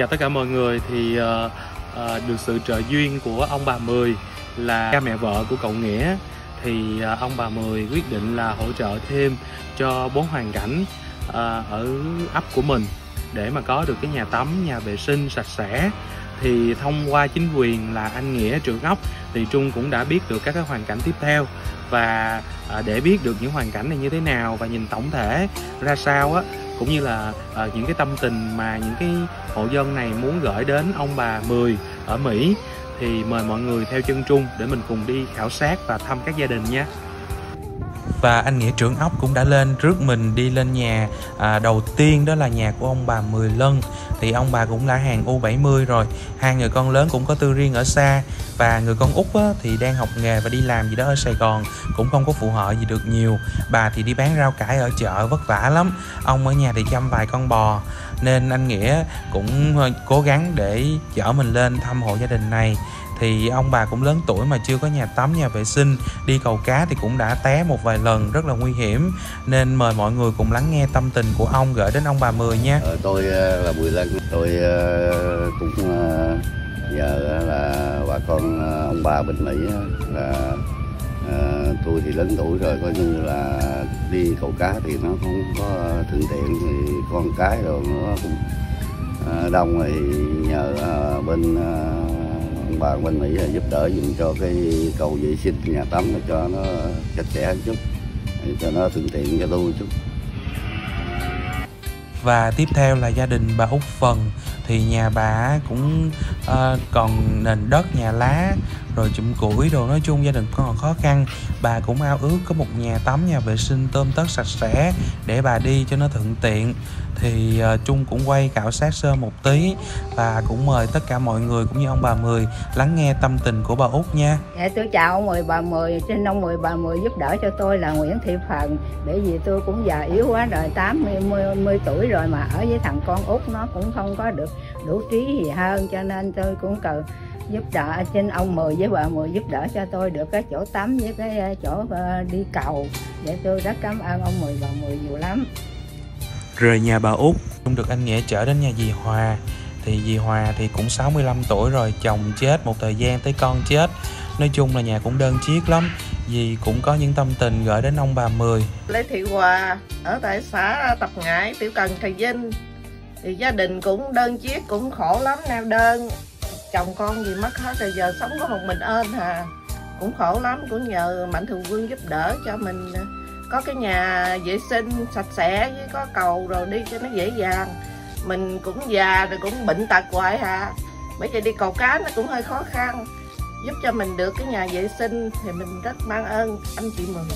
chào tất cả mọi người thì uh, uh, được sự trợ duyên của ông bà Mười là cha mẹ vợ của cậu Nghĩa. Thì uh, ông bà Mười quyết định là hỗ trợ thêm cho bốn hoàn cảnh uh, ở ấp của mình để mà có được cái nhà tắm, nhà vệ sinh sạch sẽ. Thì thông qua chính quyền là anh Nghĩa trưởng ấp thì Trung cũng đã biết được các cái hoàn cảnh tiếp theo và để biết được những hoàn cảnh này như thế nào và nhìn tổng thể ra sao á cũng như là à, những cái tâm tình mà những cái hộ dân này muốn gửi đến ông bà Mười ở Mỹ thì mời mọi người theo chân Trung để mình cùng đi khảo sát và thăm các gia đình nha và anh nghĩa trưởng ốc cũng đã lên rước mình đi lên nhà. À, đầu tiên đó là nhà của ông bà Mười Lân. Thì ông bà cũng đã hàng U70 rồi. Hai người con lớn cũng có tư riêng ở xa. Và người con út á, thì đang học nghề và đi làm gì đó ở Sài Gòn. Cũng không có phụ họ gì được nhiều. Bà thì đi bán rau cải ở chợ vất vả lắm. Ông ở nhà thì chăm vài con bò. Nên anh nghĩa cũng ờ, cố gắng để chở mình lên thăm hộ gia đình này thì ông bà cũng lớn tuổi mà chưa có nhà tắm nhà vệ sinh đi cầu cá thì cũng đã té một vài lần rất là nguy hiểm. Nên mời mọi người cùng lắng nghe tâm tình của ông gửi đến ông bà Mười nha. Ờ, tôi ờ, là Mười Lân. Tôi ờ, cũng ờ, nhờ là bà con ông bà bên Mỹ là tôi thì lớn tuổi rồi coi như là đi cầu cá thì nó không có thuận tiện. Thì con cái rồi nó cũng đông thì nhờ bên bà bên Mỹ là giúp đỡ dùm cho cái cầu vệ sinh nhà tắm cho nó sạch sẽ chút cho nó thuận tiện cho tôi chút. Và tiếp theo là gia đình bà Út Phần. Thì nhà bà cũng uh, còn nền đất nhà lá rồi chụm củi đồ. Nói chung gia đình con còn khó khăn. Bà cũng ao ước có một nhà tắm nhà vệ sinh tôm tất sạch sẽ để bà đi cho nó thuận tiện. Thì uh, Trung cũng quay khảo sát sơ một tí và cũng mời tất cả mọi người cũng như ông bà Mười lắng nghe tâm tình của bà Út nha. Dạ tôi chào ông Mười bà Mười, trên ông Mười bà Mười giúp đỡ cho tôi là Nguyễn Thị Phần. Bởi vì tôi cũng già yếu quá rồi 80 10, 10 tuổi rồi mà ở với thằng con Út nó cũng không có được đủ trí gì hơn cho nên tôi cũng cần giúp đỡ trên ông Mười với bà Mười giúp đỡ cho tôi được cái chỗ tắm với cái ờ, chỗ ờ, đi cầu. Để tôi rất cảm ơn ông Mười bà Mười nhiều lắm. Rời nhà bà út cũng được anh nghĩa chở đến nhà dì hòa. Thì dì hòa thì cũng 65 tuổi rồi chồng chết một thời gian tới con chết. Nói chung là nhà cũng đơn chiếc lắm dì cũng có những tâm tình gửi đến ông bà mười. Lê thị hòa ở tại xã tập ngãi tiểu cần trà vinh. Thì gia đình cũng đơn chiếc cũng khổ lắm neo đơn chồng con gì mất hết rồi, giờ sống có một mình ơn hà. Cũng khổ lắm, cũng nhờ mạnh thường quân giúp đỡ cho mình à, có cái nhà vệ sinh sạch sẽ với có cầu rồi đi cho nó dễ dàng. Mình cũng già rồi cũng bệnh tật hoài hà. Bởi vậy đi cầu cá nó cũng hơi khó khăn. Giúp cho mình được cái nhà vệ sinh thì mình rất mang ơn. Anh chị mừng.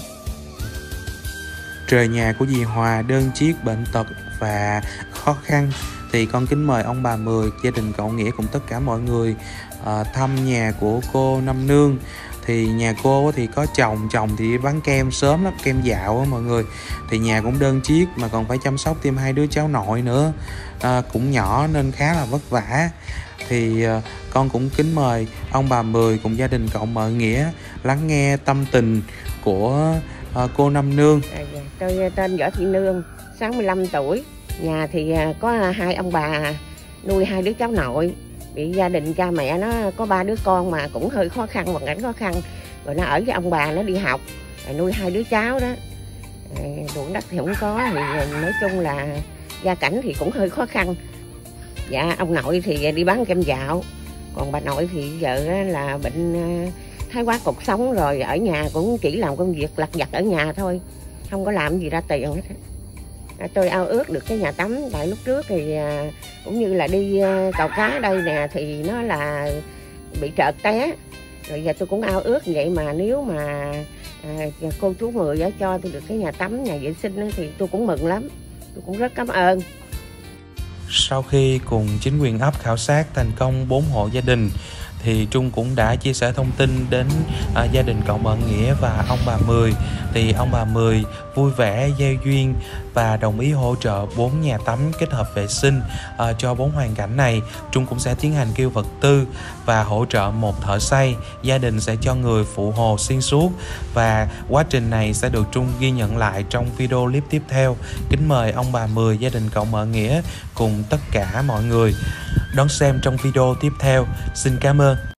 Trời nhà của dì Hòa đơn chiếc bệnh tật và khó khăn thì con kính mời ông bà Mười, gia đình cậu Nghĩa cùng tất cả mọi người uh, thăm nhà của cô Năm Nương. Thì nhà cô thì có chồng chồng thì bán kem sớm lắm kem dạo á mọi người. Thì nhà cũng đơn chiếc mà còn phải chăm sóc thêm hai đứa cháu nội nữa. À, cũng nhỏ nên khá là vất vả. Thì à, con cũng kính mời ông bà Mười cùng gia đình cậu Mợ Nghĩa lắng nghe tâm tình của à, cô Năm Nương. À, dạ. tôi à, tên Võ Thị Nương 65 tuổi nhà thì à, có hai ông bà nuôi hai đứa cháu nội. Bị gia đình cha mẹ nó có ba đứa con mà cũng hơi khó khăn, hoàn cảnh khó khăn. Rồi nó ở với ông bà, nó đi học, rồi nuôi hai đứa cháu đó. Ờ, ruộng đất thì không có, thì à, nói chung là gia cảnh thì cũng hơi khó khăn. Dạ ông nội thì đi bán kem dạo, còn bà nội thì giờ là bệnh à, thái quá cuộc sống rồi, ở nhà cũng chỉ làm công việc lặt vặt ở nhà thôi, không có làm gì ra tiền hết À, tôi ao ước được cái nhà tắm tại lúc trước thì à, cũng như là đi à, cầu cá đây nè thì nó là bị trợt té. Rồi giờ tôi cũng ao ước vậy mà nếu mà à, cô chú mười cho tôi được cái nhà tắm nhà vệ sinh thì tôi cũng mừng lắm. Tôi cũng rất cảm ơn. Sau khi cùng chính quyền ấp khảo sát thành công bốn hộ gia đình thì Trung cũng đã chia sẻ thông tin đến à, gia đình cậu Mận Nghĩa và ông bà Mười. Thì ông bà Mười vui vẻ gieo duyên và đồng ý hỗ trợ bốn nhà tắm kết hợp vệ sinh à, cho bốn hoàn cảnh này. Trung cũng sẽ tiến hành kêu vật tư và hỗ trợ một thợ xây gia đình sẽ cho người phụ hồ xuyên suốt và quá trình này sẽ được Trung ghi nhận lại trong video clip tiếp theo. Kính mời ông bà Mười gia đình cậu Mợ Nghĩa cùng tất cả mọi người đón xem trong video tiếp theo. Xin cảm ơn.